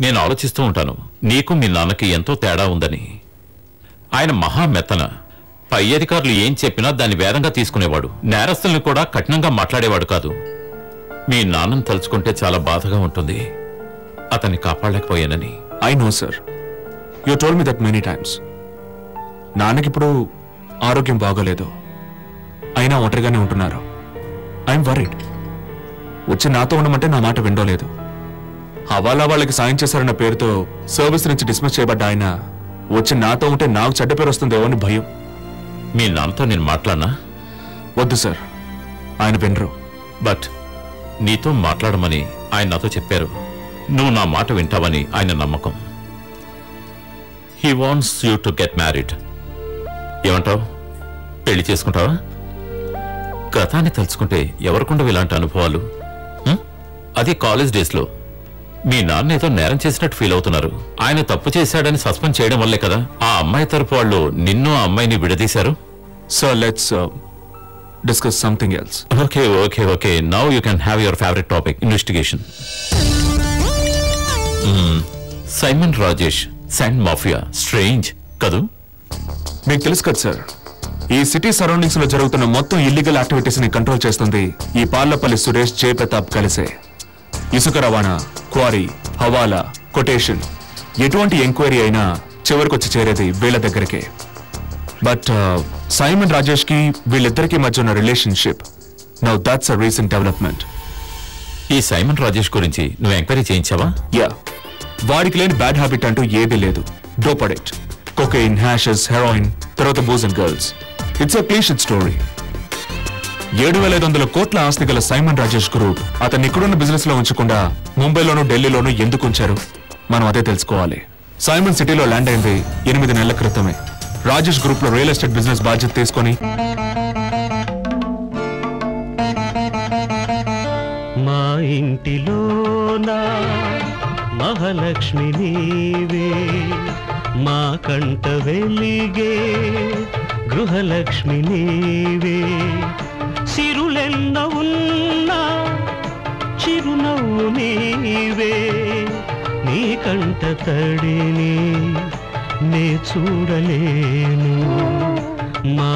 నేను ఆలోచిస్తూ ఉంటాను. నీకు మీ నాన్నకి ఎంతో తేడా ఉందని. ఆయన మహా మెత్తన. పై అధికారులు ఏం చెప్పినా దాన్ని వేదంగా తీసుకునేవాడు. నేరస్తుల్ని కూడా కఠినంగా మాట్లాడేవాడు కాదు. మీ నాన్నను తలుచుకుంటే చాలా బాధగా ఉంటుంది. అతన్ని కాపాడలేకపోయానని. I know sir. You told me that many times. నాన్నకిప్పుడు ఆరోగ్యం బాగోలేదు. అయినా ఒంటరిగానే ఉంటున్నారు. I'm worried. వచ్చి నాతో ఉండమంటే నా మాట విండోలేదు. హవాలా వాళ్ళకి సాయం చేశారన్న పేరుతో సర్వీస్ నుంచి డిస్మిస్ చేయబడ్డ ఆయన వచ్చి నాతో ఉంటే నాకు చెడ్డ పేరు వస్తుందేమో అని భయం. మీ నాన్నతో నేను మాట్లాడినా? వద్దు సార్. ఆయన వినరు. బట్ నీతో మాట్లాడమని ఆయన నాతో చెప్పారు. నువ్వు నా మాట వింటావని ఆయన నమ్మకం. He wants you to get married ఏమంటావు? పెళ్ళి చేసుకుంటావా? గతాన్ని తలుచుకుంటే ఎవరికుండవు ఇలాంటి అనుభవాలు? అది కాలేజ్ డేస్లో. మీ నాన్న ఏదో నేరం చేసినట్టు ఫీల్ అవుతున్నారు. ఆయన తప్పు చేశాడని సస్పెండ్ చేయడం వల్లే కదా ఆ అమ్మాయి తరపు వాళ్ళు నిన్ను ఆ అమ్మాయిని విడదీశారు? Sir let's discuss something else okay okay okay. Now you can have your favourite topic investigation Simon Rajesh sand mafia strange కదూ? మీకు తెలుసు కదా సార్ ఈ సిటీ సరౌండింగ్స్లో జరుగుతున్న మొత్తం ఇల్లీగల్ యాక్టివిటీస్ని కంట్రోల్ చేస్తుంది ఈ పార్లపల్లి సురేష్ జయప్రతాప్ కలిసే. ఇసుక రవాణా క్వారీ హవాలా కొటేషన్. ఎటువంటి ఎంక్వైరీ అయినా చివరికొచ్చి చేరేది వీళ్ళ దగ్గరికే. బట్ సైమన్ రాజేష్కి వీళ్ళిద్దరికి మధ్య ఉన్న relationship. Now that's a recent development. ఈ సైమన్ రాజేష్ గురించి నువ్వు ఎంక్వైరీ చేయించావా? యా. వాడికి లేని బ్యాడ్ హ్యాబిట్ అంటూ ఏదీ లేదు. Dope addict cocaine hashes heroin తర్వాత booze and girls it's a clichéd story ఏడు వేల ఐదు వందల కోట్ల ఆస్తి గల సైమన్ రాజేష్ గ్రూప్ అతన్ని ఇక్కడున్న బిజినెస్లో ఉంచకుండా ముంబైలోనూ ఢిల్లీలోనూ ఎందుకు ఉంచారు? మనం అదే తెలుసుకోవాలి. సైమన్ సిటీలో ల్యాండ్ అయింది ఎనిమిది నెలల క్రితమే. రాజేష్ గ్రూప్లో రియల్ ఎస్టేట్ బిజినెస్ బాధ్యత తీసుకొని మా ఇంటిలోన మహాలక్ష్మి నీవే మా కంట వెలిగే గృహలక్ష్మి నీవే. సిరులెన్న ఉన్నా చిరునవ్వు నీవే నీ కంట తడిని నే చూడలేను. మా